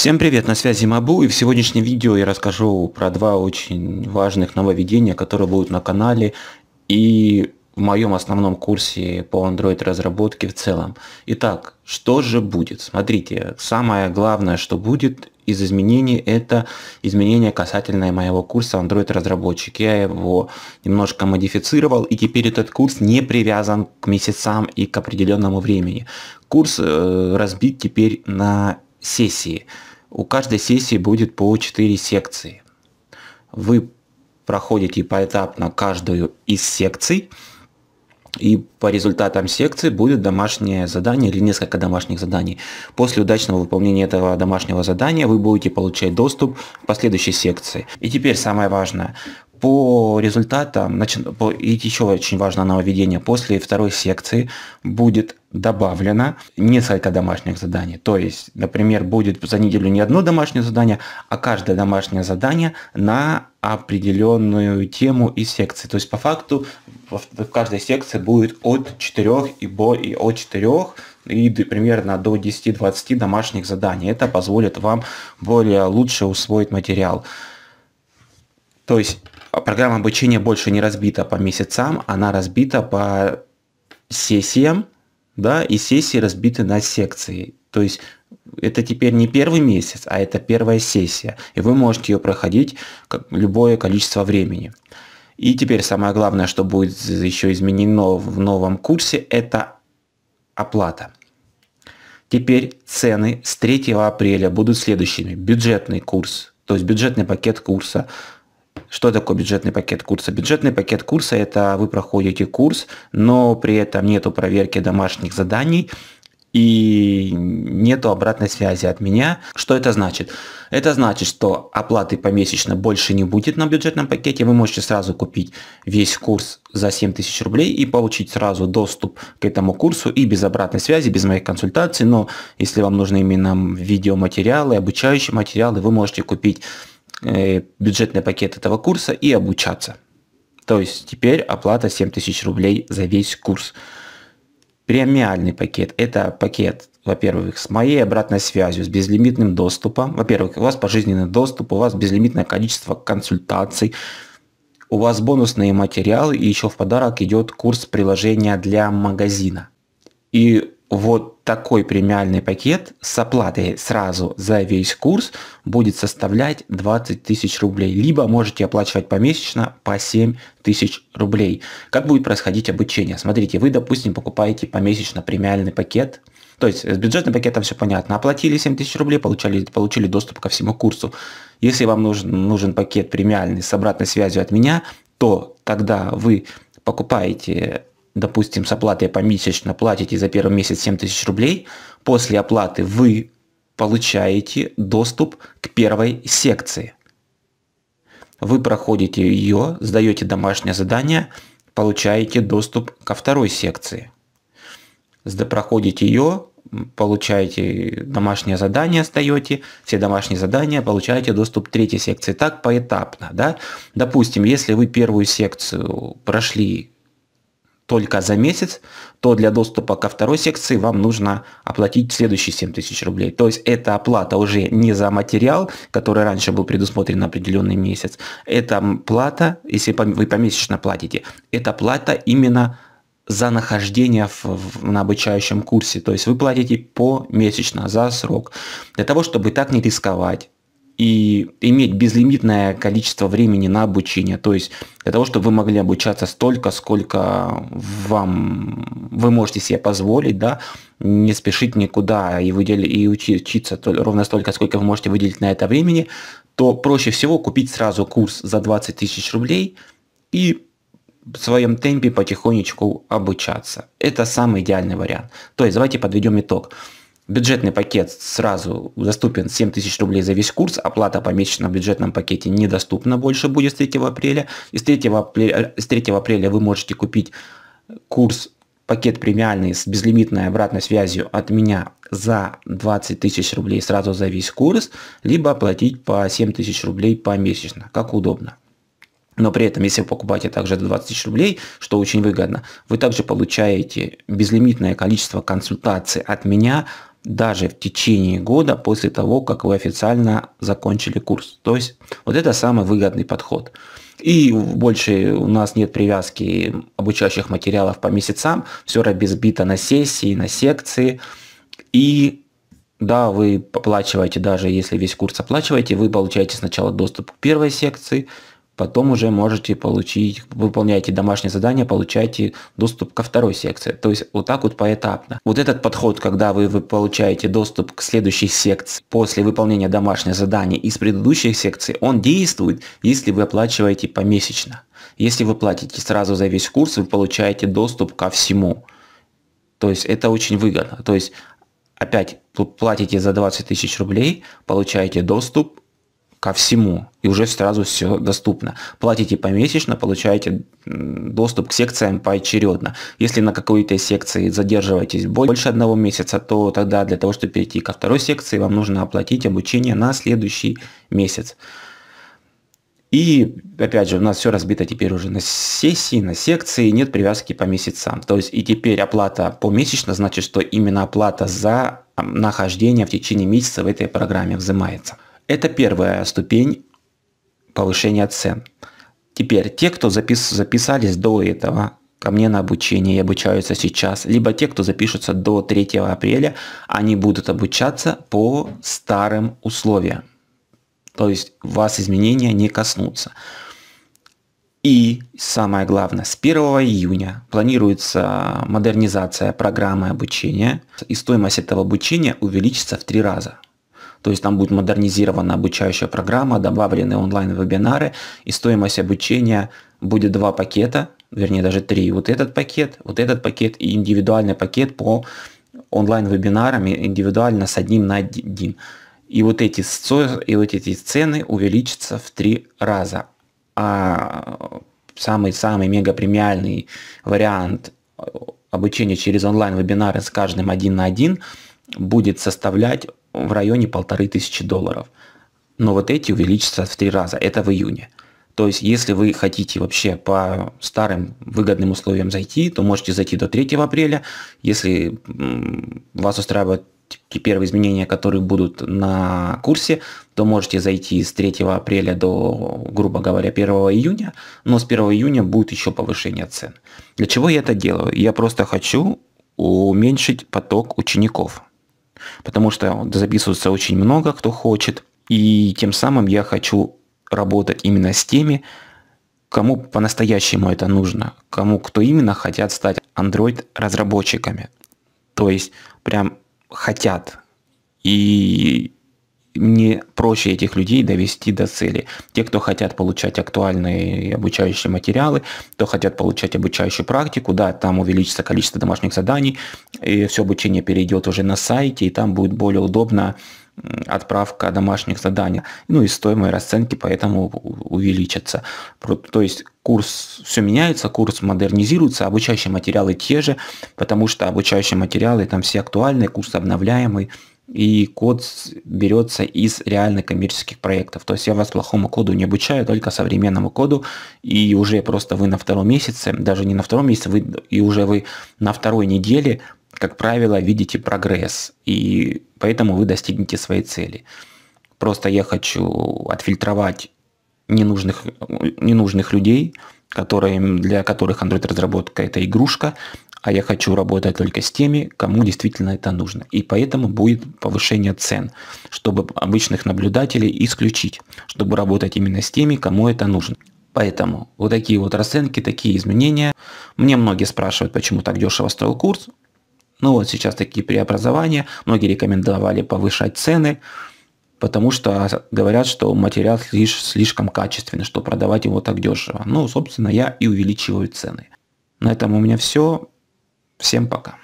Всем привет, на связи Мабу, и в сегодняшнем видео я расскажу про два очень важных нововведения, которые будут на канале и в моем основном курсе по Android разработке в целом. Итак, что же будет? Смотрите, самое главное, что будет из изменений, это изменение касательное моего курса Android разработчик. Я его немножко модифицировал, и теперь этот курс не привязан к месяцам и к определенному времени. Курс э, разбит теперь на сессии. У каждой сессии будет по 4 секции. Вы проходите поэтапно каждую из секций, и по результатам секции будет домашнее задание или несколько домашних заданий. После удачного выполнения этого домашнего задания вы будете получать доступ к последующей секции. И теперь самое важное. По результатам, по, и еще очень важное нововведение, после второй секции будет добавлено несколько домашних заданий. То есть, например, будет за неделю не одно домашнее задание, а каждое домашнее задание на определенную тему из секции. То есть, по факту, в каждой секции будет от 4 и, и от 4 и примерно до 10-20 домашних заданий. Это позволит вам более лучше усвоить материал. То есть программа обучения больше не разбита по месяцам, она разбита по сессиям, да, и сессии разбиты на секции. То есть это теперь не первый месяц, а это первая сессия, и вы можете ее проходить любое количество времени. И теперь самое главное, что будет еще изменено в новом курсе, это оплата. Теперь цены с 3 апреля будут следующими. Бюджетный курс, то есть бюджетный пакет курса что такое бюджетный пакет курса? Бюджетный пакет курса – это вы проходите курс, но при этом нету проверки домашних заданий, и нету обратной связи от меня. Что это значит? Это значит, что оплаты помесячно больше не будет на бюджетном пакете. Вы можете сразу купить весь курс за 7000 рублей и получить сразу доступ к этому курсу и без обратной связи, без моих консультаций. Но если вам нужны именно видеоматериалы, обучающие материалы, вы можете купить бюджетный пакет этого курса и обучаться. То есть теперь оплата 7000 рублей за весь курс. Премиальный пакет – это пакет, во-первых, с моей обратной связью, с безлимитным доступом. Во-первых, у вас пожизненный доступ, у вас безлимитное количество консультаций, у вас бонусные материалы и еще в подарок идет курс приложения для магазина. И вот такой премиальный пакет с оплатой сразу за весь курс будет составлять 20 тысяч рублей. Либо можете оплачивать помесячно по 7 тысяч рублей. Как будет происходить обучение? Смотрите, вы, допустим, покупаете помесячно премиальный пакет. То есть с бюджетным пакетом все понятно. Оплатили 7 тысяч рублей, получали, получили доступ ко всему курсу. Если вам нужен, нужен пакет премиальный с обратной связью от меня, то тогда вы покупаете допустим, с оплатой помесячно платите за первый месяц 7 тысяч рублей, после оплаты вы получаете доступ к первой секции. Вы проходите ее, сдаете домашнее задание, получаете доступ ко второй секции. Проходите ее, получаете домашнее задание, сдаете, все домашние задания, получаете доступ к третьей секции. Так поэтапно. Да? Допустим, если вы первую секцию прошли только за месяц, то для доступа ко второй секции вам нужно оплатить следующие 7 тысяч рублей. То есть эта оплата уже не за материал, который раньше был предусмотрен на определенный месяц. Это плата, если вы помесячно платите, это плата именно за нахождение в, в, на обучающем курсе. То есть вы платите помесячно за срок. Для того, чтобы так не рисковать, и иметь безлимитное количество времени на обучение. То есть для того, чтобы вы могли обучаться столько, сколько вам вы можете себе позволить, да, не спешить никуда и, выдели, и учиться ровно столько, сколько вы можете выделить на это времени, то проще всего купить сразу курс за 20 тысяч рублей и в своем темпе потихонечку обучаться. Это самый идеальный вариант. То есть давайте подведем итог. Бюджетный пакет сразу доступен 7 тысяч рублей за весь курс, оплата помесячно в бюджетном пакете недоступна больше будет с 3 апреля. И с 3 апреля, с 3 апреля вы можете купить курс пакет премиальный с безлимитной обратной связью от меня за 20 тысяч рублей сразу за весь курс, либо платить по 7 тысяч рублей помесячно, как удобно. Но при этом, если вы покупаете также до 20 тысяч рублей, что очень выгодно, вы также получаете безлимитное количество консультаций от меня даже в течение года после того, как вы официально закончили курс. То есть вот это самый выгодный подход. И больше у нас нет привязки обучающих материалов по месяцам, все разбито на сессии, на секции. И да, вы оплачиваете, даже если весь курс оплачиваете, вы получаете сначала доступ к первой секции, потом уже можете получить, выполняете домашнее задание, получаете доступ ко второй секции. То есть вот так вот поэтапно. Вот этот подход, когда вы, вы получаете доступ к следующей секции после выполнения домашнего задания из предыдущих секций, он действует, если вы оплачиваете помесячно. Если вы платите сразу за весь курс, вы получаете доступ ко всему. То есть это очень выгодно. То есть опять платите за 20 тысяч рублей, получаете доступ ко всему, и уже сразу все доступно. Платите помесячно, получаете доступ к секциям поочередно. Если на какой-то секции задерживаетесь больше одного месяца, то тогда для того, чтобы перейти ко второй секции, вам нужно оплатить обучение на следующий месяц. И опять же, у нас все разбито теперь уже на сессии, на секции, нет привязки по месяцам. То есть и теперь оплата помесячно значит, что именно оплата за нахождение в течение месяца в этой программе взимается. Это первая ступень повышения цен. Теперь те, кто запис, записались до этого ко мне на обучение и обучаются сейчас, либо те, кто запишутся до 3 апреля, они будут обучаться по старым условиям. То есть вас изменения не коснутся. И самое главное, с 1 июня планируется модернизация программы обучения, и стоимость этого обучения увеличится в три раза. То есть там будет модернизирована обучающая программа, добавлены онлайн-вебинары, и стоимость обучения будет два пакета, вернее даже три. Вот этот пакет, вот этот пакет и индивидуальный пакет по онлайн-вебинарам индивидуально с одним на один. И вот эти, и вот эти цены увеличатся в три раза. А самый-самый мега премиальный вариант обучения через онлайн-вебинары с каждым один на один будет составлять в районе полторы тысячи долларов. Но вот эти увеличатся в три раза. Это в июне. То есть, если вы хотите вообще по старым выгодным условиям зайти, то можете зайти до 3 апреля. Если вас устраивают первые изменения, которые будут на курсе, то можете зайти с 3 апреля до, грубо говоря, 1 июня, но с 1 июня будет еще повышение цен. Для чего я это делаю? Я просто хочу уменьшить поток учеников потому что записывается очень много, кто хочет, и тем самым я хочу работать именно с теми, кому по-настоящему это нужно, кому кто именно хотят стать Android разработчиками. То есть прям хотят. И мне проще этих людей довести до цели. Те, кто хотят получать актуальные обучающие материалы, кто хотят получать обучающую практику, да, там увеличится количество домашних заданий, и все обучение перейдет уже на сайте, и там будет более удобно отправка домашних заданий. Ну и стоимость расценки поэтому увеличится. То есть курс все меняется, курс модернизируется, обучающие материалы те же, потому что обучающие материалы там все актуальные, курс обновляемый, и код берется из реальных коммерческих проектов. То есть я вас плохому коду не обучаю, только современному коду, и уже просто вы на втором месяце, даже не на втором месяце, вы, и уже вы на второй неделе, как правило, видите прогресс, и поэтому вы достигнете своей цели. Просто я хочу отфильтровать ненужных, ненужных людей, которые, для которых Android-разработка это игрушка, а я хочу работать только с теми, кому действительно это нужно. И поэтому будет повышение цен, чтобы обычных наблюдателей исключить, чтобы работать именно с теми, кому это нужно. Поэтому вот такие вот расценки, такие изменения. Мне многие спрашивают, почему так дешево строил курс. Ну вот сейчас такие преобразования. Многие рекомендовали повышать цены, потому что говорят, что материал лишь слишком качественный, что продавать его так дешево. Ну, собственно, я и увеличиваю цены. На этом у меня все. Всем пока.